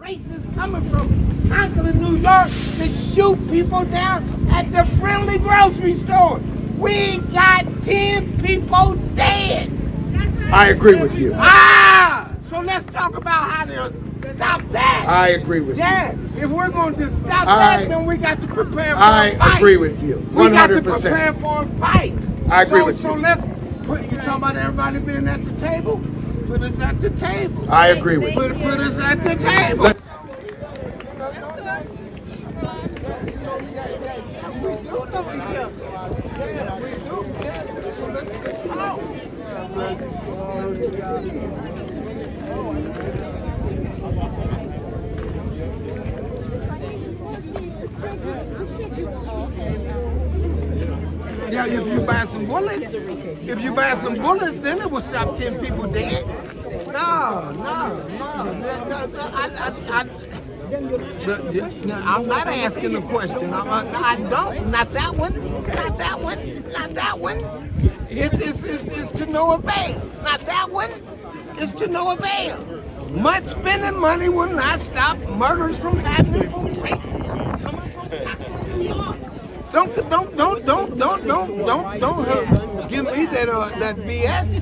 Racists coming from Conklin, New York to shoot people down at the friendly grocery store. We got 10 people dead. I agree with you. Ah! So let's talk about how to stop that. I agree with yeah, you. Yeah, if we're going to stop I- that, then we got to prepare for I a fight. I agree with you. 100%. We got to prepare for a fight. I agree so, with you. so let's put, you talking about everybody being at the table? Put us at the table. I agree with you. Put, put us at the table. Let- Yeah, if you buy some bullets, if you buy some bullets, then it will stop 10 people dead. No, no, no. I, I, I, the- yeah, I'm not asking the question. I'm, I, I don't. Not that one. Not that one. Not that one. It's, it's, it's, it's to no avail. Not that one. It's to no avail. Much spending money will not stop murders from happening from racists coming from Compton, New York. Don't don't don't don't don't don't don't don't give me that uh, that BS.